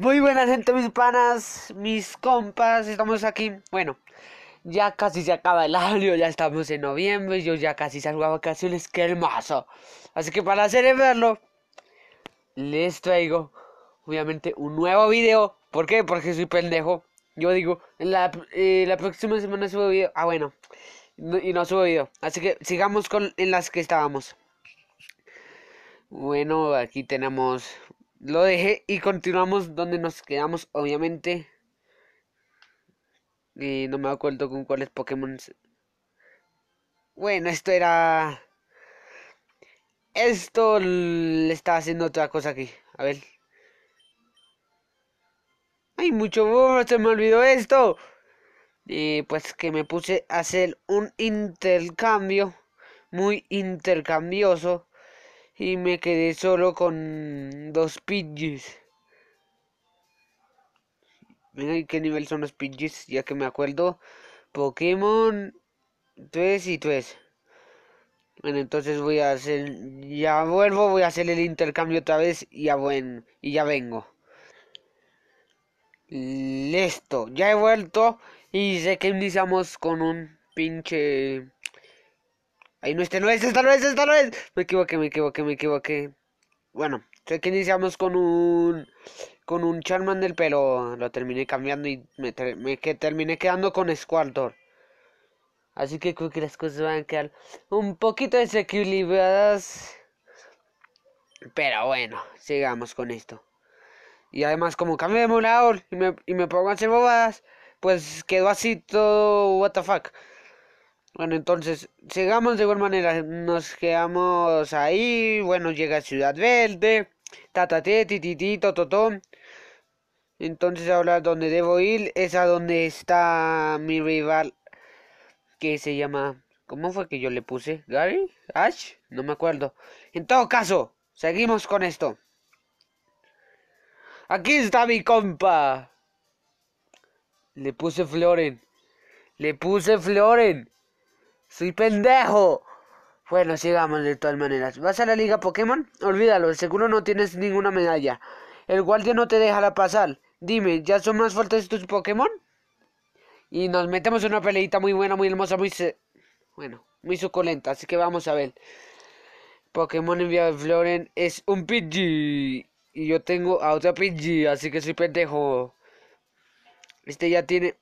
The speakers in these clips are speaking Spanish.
Muy buena gente, mis panas, mis compas, estamos aquí. Bueno, ya casi se acaba el año, ya estamos en noviembre, yo ya casi salgo a vacaciones, qué hermoso. Así que para celebrarlo, les traigo, obviamente, un nuevo video. ¿Por qué? Porque soy pendejo. Yo digo, la, eh, la próxima semana subo video. Ah, bueno, y no subo video. Así que sigamos con en las que estábamos. Bueno, aquí tenemos lo dejé y continuamos donde nos quedamos, obviamente. Y no me acuerdo con cuáles Pokémon. Bueno, esto era... Esto le estaba haciendo otra cosa aquí. A ver. Ay, mucho se me olvidó esto. Y pues que me puse a hacer un intercambio. Muy intercambioso y me quedé solo con dos Pidgeys. Mira qué nivel son los Pidgeys, ya que me acuerdo. Pokémon 3 y 3. Bueno, entonces voy a hacer, ya vuelvo, voy a hacer el intercambio otra vez y ya, bueno, y ya vengo. Listo, ya he vuelto y sé que iniciamos con un pinche Ahí no, este no es, esta no es, esta no es. Me equivoqué, me equivoqué, me equivoqué. Bueno, sé que iniciamos con un con un Charmander, pero lo terminé cambiando y me, me que terminé quedando con Squirtle. Así que creo que las cosas van a quedar un poquito desequilibradas. Pero bueno, sigamos con esto. Y además, como cambio de emulador y me, y me pongo a hacer bobadas, pues quedó así todo, what the fuck. Bueno, entonces, sigamos de igual manera, nos quedamos ahí, bueno, llega Ciudad Verde, tatate, tititi, totón. Entonces ahora donde debo ir es a donde está mi rival, que se llama, ¿cómo fue que yo le puse? ¿Gary? ¿Ash? No me acuerdo. En todo caso, seguimos con esto. Aquí está mi compa. Le puse Floren. Le puse Floren. Soy pendejo. Bueno, sigamos de todas maneras. ¿Vas a la liga Pokémon? Olvídalo, seguro no tienes ninguna medalla. El guardia no te dejará pasar. Dime, ¿ya son más fuertes tus Pokémon? Y nos metemos en una peleita muy buena, muy hermosa, muy... Bueno, muy suculenta, así que vamos a ver. Pokémon enviado de Floren es un Pidgey. Y yo tengo a otra Pidgey, así que soy pendejo. Este ya tiene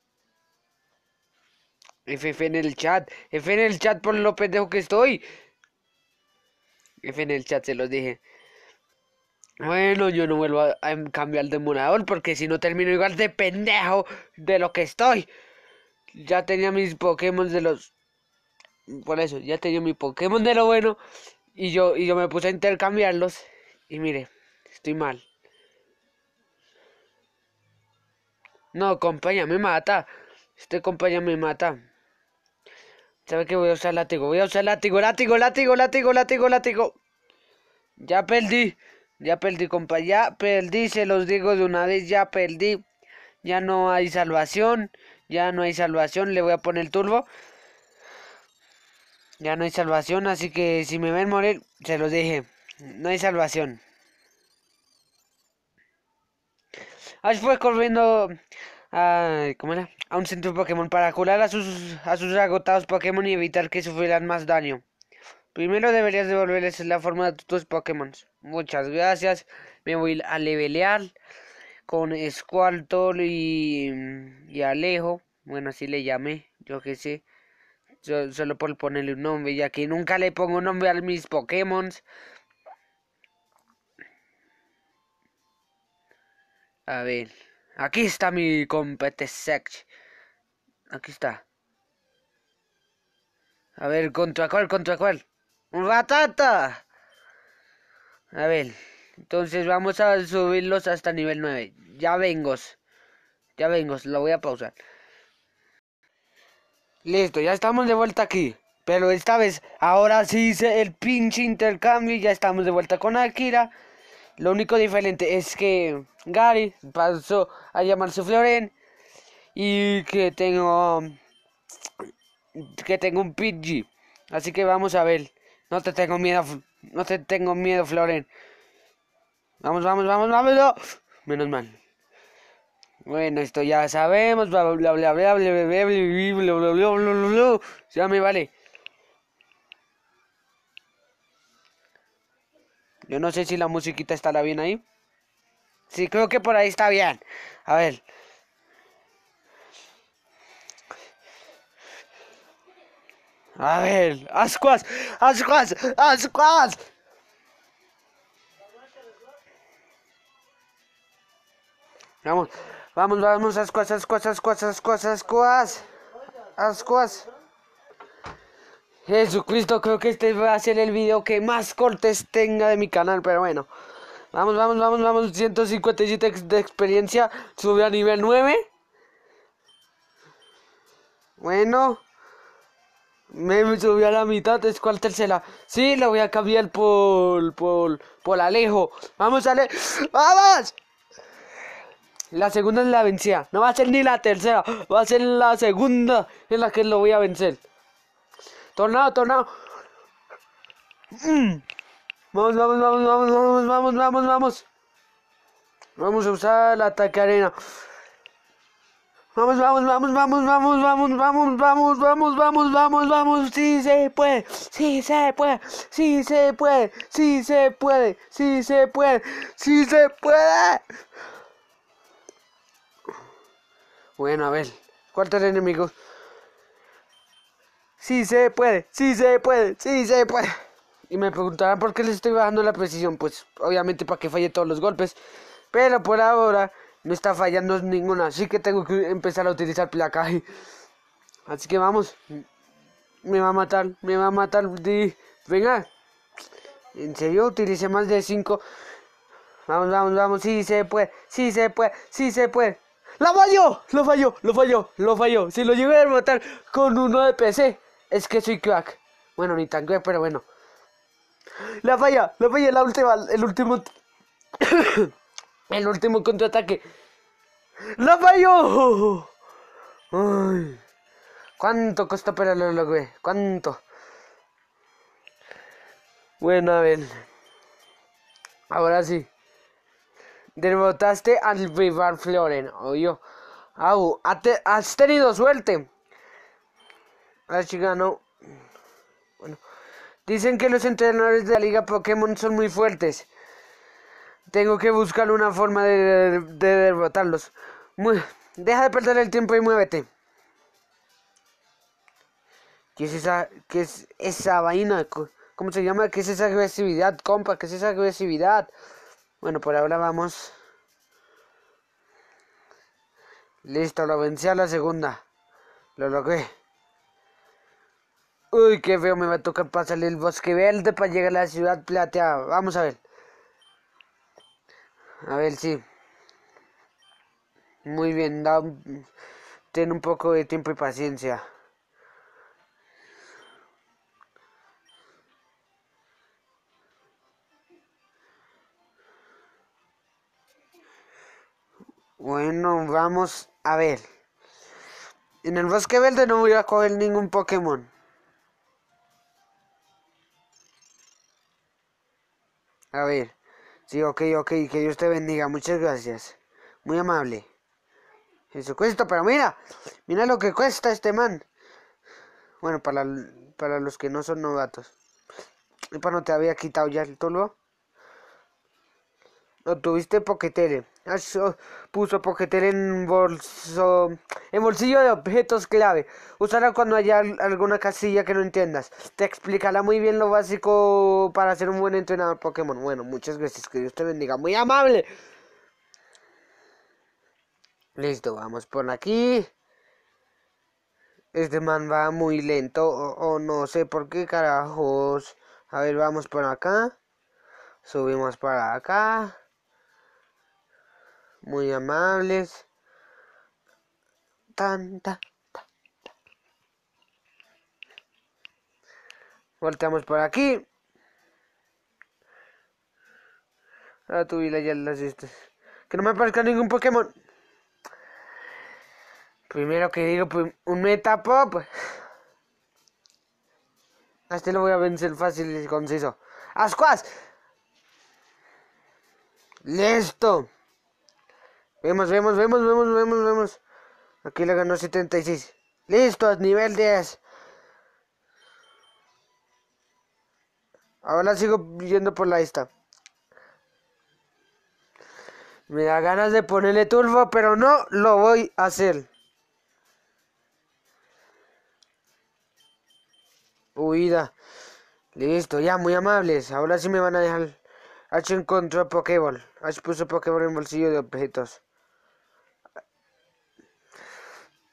FF en el chat. F en el chat por lo pendejo que estoy. F en el chat se los dije. Bueno, yo no vuelvo a, cambiar de demorador porque si no termino igual de pendejo de lo que estoy. Ya tenía mis Pokémon de los... Por eso, ya tenía mi Pokémon de lo bueno. Y yo, y yo me puse a intercambiarlos. Y mire, estoy mal. No, compañía, me mata. Este compañía me mata. ¿Sabe que voy a usar látigo? Voy a usar látigo, látigo, látigo, látigo, látigo, látigo. Ya perdí. Ya perdí, compa. Ya perdí, se los digo de una vez. Ya perdí. Ya no hay salvación. Ya no hay salvación. Le voy a poner turbo. Ya no hay salvación. Así que si me ven morir, se los dije. No hay salvación. Ahí fue corriendo a, ¿cómo era? a un centro Pokémon para curar a sus, a sus agotados Pokémon y evitar que sufrieran más daño. Primero deberías devolverles la forma de tus Pokémon. Muchas gracias. Me voy a levelear con Squirtle y, y Alejo. Bueno, así le llamé. Yo que sé. solo por ponerle un nombre, ya que nunca le pongo nombre a mis Pokémon. A ver. Aquí está mi competencia. Aquí está. A ver, ¿contra cuál? ¿Contra cuál? ¡Un ratata! A ver. Entonces vamos a subirlos hasta nivel 9. Ya vengo. Ya vengo, lo voy a pausar. Listo, ya estamos de vuelta aquí. Pero esta vez, ahora sí hice el pinche intercambio y ya estamos de vuelta con Akira. Lo único diferente es que Gary pasó a llamarse Floren y que tengo que tengo un Pidgey. Así que vamos a ver. No te tengo miedo, no te tengo miedo, Floren. Vamos, vamos, vamos, vamos. Menos mal. Bueno, esto ya sabemos, bla bla bla bla bla bla bla bla bla bla bla bla bla Ya me vale. Yo no sé si la musiquita estará bien ahí. Sí, creo que por ahí está bien. A ver. A ver, ascuas, ascuas, ascuas. Vamos, vamos, vamos, ascuas, ascuas, ascuas, ascuas, ascuas. Ascuas. Jesucristo, creo que este va a ser el video que más cortes tenga de mi canal, pero bueno. Vamos, vamos, vamos, vamos. 157 de experiencia. Sube a nivel 9. Bueno. Me subió a la mitad. ¿Es cuál tercera? Sí, la voy a cambiar por, por, por Alejo. Vamos, Ale. ¡Vamos! La segunda es la vencida. No va a ser ni la tercera. Va a ser la segunda en la que lo voy a vencer. Tornado, tornado. Mm. Vamos, vamos, vamos, vamos, vamos, vamos, vamos, vamos. Vamos a usar el ataque. Vamos, vamos, vamos, vamos, vamos, vamos, vamos, vamos, vamos, vamos, vamos, vamos. Sí se puede, sí se puede, sí se puede, sí se puede, sí se puede, sí se puede. Bueno, a ver, cuarto enemigo. Sí se puede, sí se puede, sí se puede. Y me preguntarán por qué les estoy bajando la precisión. Pues obviamente para que falle todos los golpes. Pero por ahora no está fallando ninguna. Así que tengo que empezar a utilizar placaje. Así que vamos. Me va a matar, me va a matar. Venga. En serio, utilicé más de 5. Vamos, vamos, vamos. Sí se puede, sí se puede, sí se puede. ¡La falló! Lo falló, lo falló, lo falló. Si lo llegué a matar con uno de PC, es que soy crack. Bueno, ni tan crack, pero bueno. La falla, la falla, la última, el último. el último contraataque. ¡La falló! Ay. ¿Cuánto costó pero lo logré? ¿Cuánto? Bueno, a ver. Ahora sí. Derrotaste al Vivar Floren. Oye. Au, has tenido suerte. Ganó. Bueno. Dicen que los entrenadores de la liga Pokémon son muy fuertes. Tengo que buscar una forma de, derrotarlos. deja de perder el tiempo y muévete. ¿Qué es esa, qué es esa vaina? ¿Cómo se llama? ¿Qué es esa agresividad, compa? ¿Qué es esa agresividad? Bueno, por ahora vamos. Listo, lo vencí a la segunda. Lo logré. Uy, qué feo, me va a tocar pasar el bosque verde para llegar a la ciudad plateada. Vamos a ver. A ver, sí. Muy bien, da, ten un poco de tiempo y paciencia. Bueno, vamos a ver. En el bosque verde no voy a coger ningún Pokémon. A ver. Sí, ok, ok. Que Dios te bendiga. Muchas gracias. Muy amable. Eso cuesta, pero mira. Mira lo que cuesta este man. Bueno, para, para los que no son novatos. Y para no te había quitado ya el tolo. Obtuviste Poketere. Puso Poketere en bolso. En bolsillo de objetos clave. Usará cuando haya alguna casilla que no entiendas. Te explicará muy bien lo básico para ser un buen entrenador Pokémon. Bueno, muchas gracias. Que Dios te bendiga. Muy amable. Listo, vamos por aquí. Este man va muy lento. O, no sé por qué carajos. A ver, vamos por acá. Subimos para acá muy amables. Tanta. Volteamos por aquí. A tu vida ya las estas. Que no me aparezca ningún Pokémon. Primero que digo, pues, un Metapop. A este lo voy a vencer fácil y conciso. ¡Ascuas! ¡Listo! Vemos, vemos, vemos, vemos, vemos, vemos. Aquí le ganó 76. Listo, nivel 10. Ahora sigo yendo por la esta. Me da ganas de ponerle turbo, pero no lo voy a hacer. Huida. Listo, ya, muy amables. Ahora sí me van a dejar. H encontró Pokéball. H puso Pokéball en bolsillo de objetos.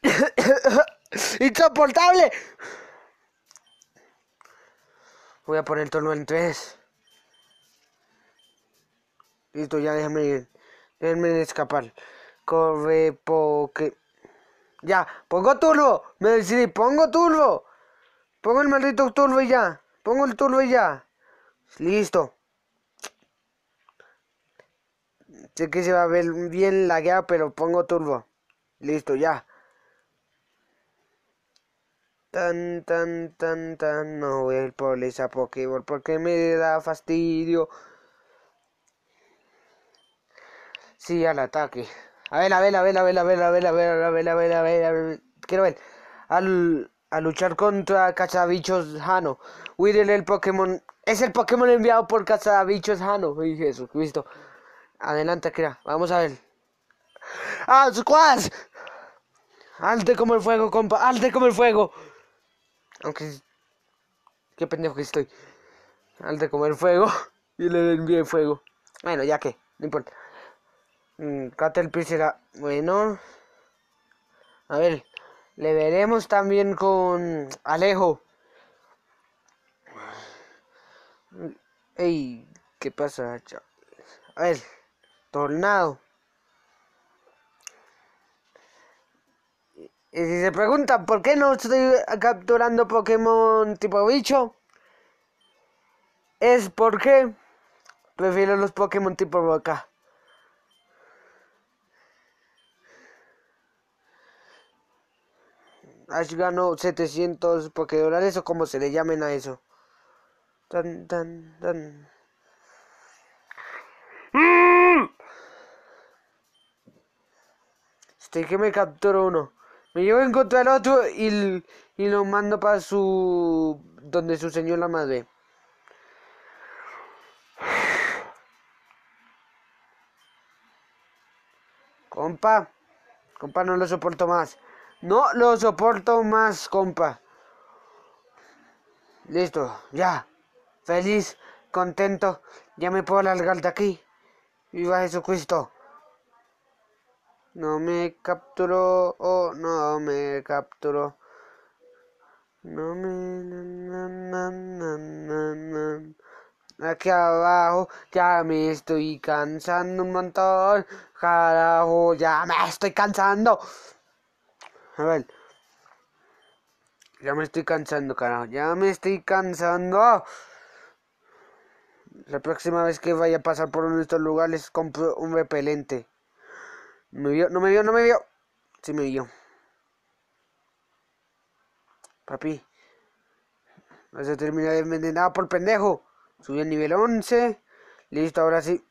¡Insoportable! Voy a poner el tono en 3. Listo, ya déjame ir. Déjenme escapar. Corre, poke. Ya, pongo turbo. Me decidí, pongo turbo. Pongo el maldito turbo y ya. Pongo el turbo y ya. Listo. Sé que se va a ver bien lagueado, pero pongo turbo. Listo, ya. Tan, tan, tan, tan. No voy a ir por esa Pokéball porque me da fastidio. Sí, al ataque. A ver, a ver, a ver, a ver, a ver, a ver, a ver, a ver, a ver, a ver, a ver. Quiero ver. Al, a luchar contra Cazabichos Hano. Weedle el Pokémon. Es el Pokémon enviado por Cazabichos Hano. Ay, Jesucristo. Adelante, crea. Vamos a ver. ¡Ah, squash! Alte como el fuego, compa. Alte como el fuego. Aunque... Qué pendejo que estoy. Alte como el fuego. Y le envié fuego. Bueno, ya que. No importa. Mm, Caterpie será... Bueno. A ver. Le veremos también con Alejo. Ey, ¿qué pasa? A ver, tornado. Y si se preguntan por qué no estoy capturando Pokémon tipo bicho, es porque prefiero los Pokémon tipo boca. Ash ganó 700 Pokédólares o como se le llamen a eso. Tan, tan, tan. Estoy que me capturo uno. Me llevo en contra del otro y, y lo mando para su... donde su señora madre. Compa. Compa, no lo soporto más. No lo soporto más, compa. Listo, ya. Feliz, contento. Ya me puedo largar de aquí. Viva Jesucristo. No me capturó, oh, no me capturó. No me... Aquí abajo ya me estoy cansando un montón. Carajo, ya me estoy cansando. A ver. Ya me estoy cansando, carajo. Ya me estoy cansando. La próxima vez que vaya a pasar por uno de estos lugares compro un repelente. ¿Me vio? ¿No me vio? ¿No me vio? Sí me vio. Papi. No se termina de envenenado por pendejo. Subí al nivel 11. Listo, ahora sí.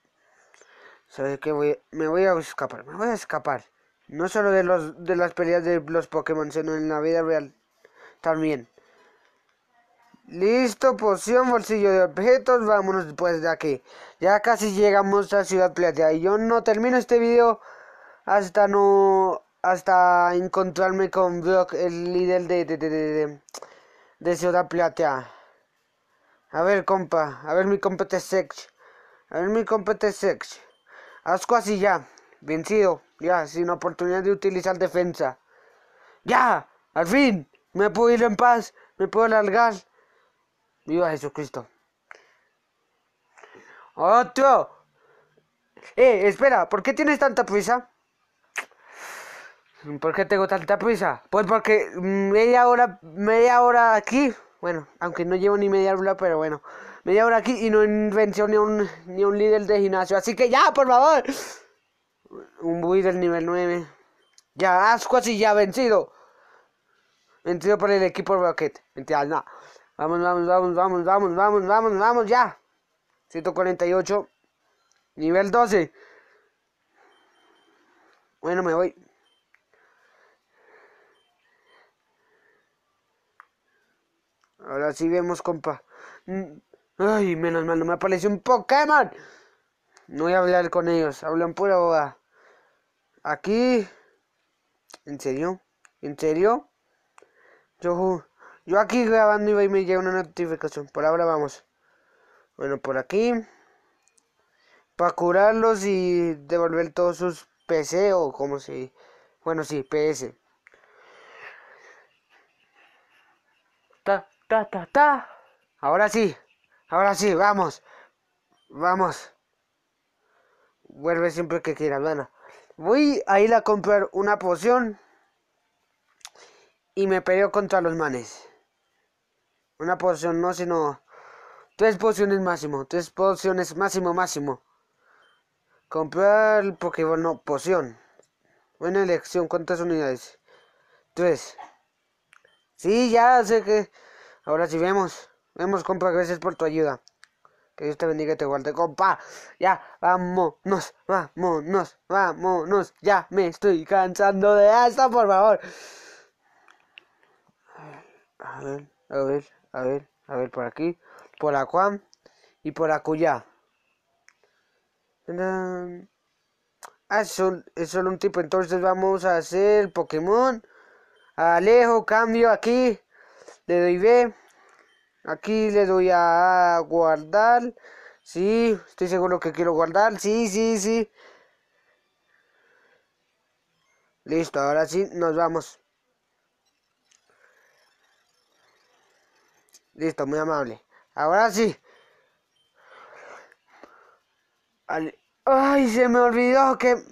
¿Sabes qué? Voy, me voy a escapar. Me voy a escapar. No solo de, los, de las peleas de los Pokémon, sino en la vida real. También. Listo, poción, bolsillo de objetos. Vámonos después de aquí. Ya casi llegamos a Ciudad Platea. Y yo no termino este video hasta no... Hasta encontrarme con Brock, el líder de, de, de, de, de Ciudad Platea. A ver, compa. A ver mi compa sex. A ver mi compa sex. Asco así ya. Vencido. Ya, sin oportunidad de utilizar defensa. Ya. Al fin. Me puedo ir en paz. Me puedo largar. Viva Jesucristo. Otro. Eh, espera. ¿Por qué tienes tanta prisa? ¿Por qué tengo tanta prisa? Pues porque media hora, media hora aquí, bueno, aunque no llevo ni media hora, pero bueno, media hora aquí y no venció ni un, ni un líder de gimnasio. Así que ya, por favor. Un bui del nivel 9. Ya, asco así ya vencido. Vencido por el equipo Rocket. Mentira, no. Vamos, vamos, vamos, vamos, vamos, vamos, vamos, vamos, ya. 148. Nivel 12. Bueno, me voy. Ahora sí vemos, compa. Mm, ay, menos mal, no me apareció un Pokémon. No voy a hablar con ellos, hablan pura boda. Aquí. ¿En serio? ¿En serio? Yo, yo aquí grabando y me llega una notificación. Por ahora vamos. Bueno, por aquí. Para curarlos y devolver todos sus PC o como si... Bueno, sí, PS. Ta, ta, ta. Ahora sí. Ahora sí, vamos. Vamos. Vuelve siempre que quieras, bueno. Voy a ir a comprar una poción. Y me peleo contra los manes. Una poción no, sino... Tres pociones máximo. Tres pociones máximo, máximo. Comprar Pokémon, no, poción. Buena elección, ¿cuántas unidades? Tres. Sí, ya sé que... Ahora sí vemos. Vemos, compa, gracias por tu ayuda. Que Dios te bendiga y te guarde, compa. Ya, vámonos, vámonos, vámonos. Ya me estoy cansando de esto, por favor. A ver, a ver, a ver, a ver, por aquí, por acá y por acullá. Ah, es solo, un tipo. Entonces vamos a hacer Pokémon. Alejo, cambio aquí. Le doy B. Aquí le doy a guardar. Sí, estoy seguro que quiero guardar. Sí, sí, sí. Listo, ahora sí, nos vamos. Listo, muy amable. Ahora sí. Ay, se me olvidó que...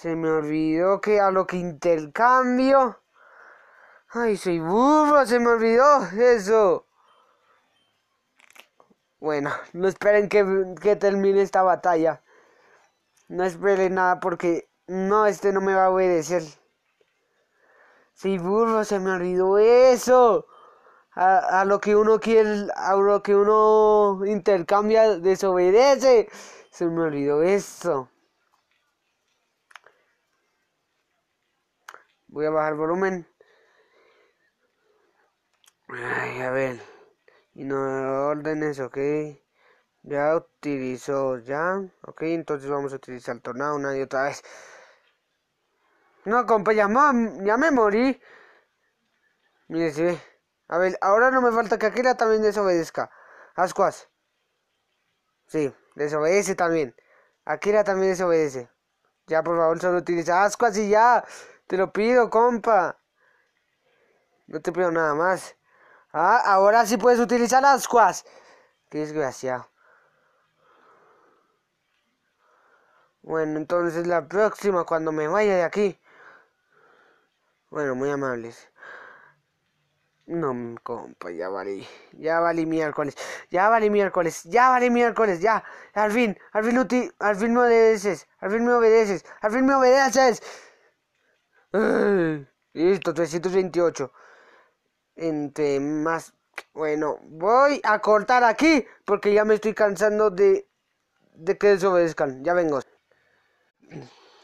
Se me olvidó que a lo que intercambio... Ay, soy burro, se me olvidó eso. Bueno, no esperen que, que termine esta batalla. No esperen nada porque... No, este no me va a obedecer. Sí, burro, se me olvidó eso a, lo que uno quiere, a lo que uno intercambia, desobedece. Se me olvidó eso. Voy a bajar volumen. Ay, a ver. Y no órdenes, ok. Ya utilizó, ya. Ok, entonces vamos a utilizar el tornado una y otra vez. No, compa, ya, ya me morí. Mire, si ve. A ver, ahora no me falta que Akira también desobedezca. Ascuas. Sí, desobedece también. Akira también desobedece. Ya, por favor, solo utiliza Ascuas y ya. Te lo pido, compa. No te pido nada más. Ah, ahora sí puedes utilizar Ascuas. Qué desgraciado. Bueno, entonces la próxima cuando me vaya de aquí. Bueno, muy amables. No, compa, ya valí. Ya valí miércoles. Ya valí miércoles. Ya valí miércoles. Ya. Al fin. Al fin, Uti, al fin me obedeces. Al fin me obedeces. Al fin me obedeces. listo, 328. Entre más... Bueno, voy a cortar aquí porque ya me estoy cansando de, de que desobedezcan. Ya vengo.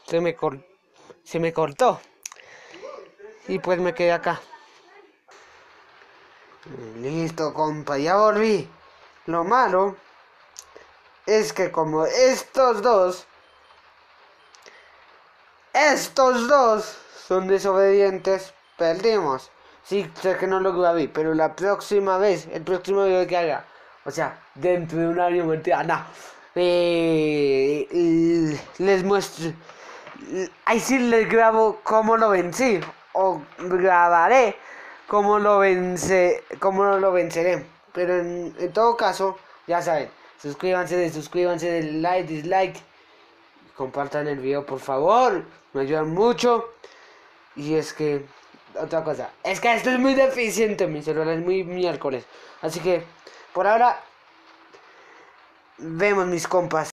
Se me. Se me cortó. Y pues me quedé acá. Listo, compa, ya volví. Lo malo es que como estos dos, estos dos son desobedientes, perdimos. Sí, sé que no lo grabé, pero la próxima vez, el próximo video que haga, o sea, dentro de un año, mentira, no, eh, les muestro, ahí sí les grabo cómo lo vencí, o grabaré cómo lo vence, cómo lo venceré. Pero en, en todo caso, ya saben, suscríbanse, suscríbanse, den like, dislike, compartan el video por favor, me ayudan mucho. Y es que, otra cosa, es que esto es muy deficiente, mi celular es muy miércoles. Así que, por ahora, vemos mis compas.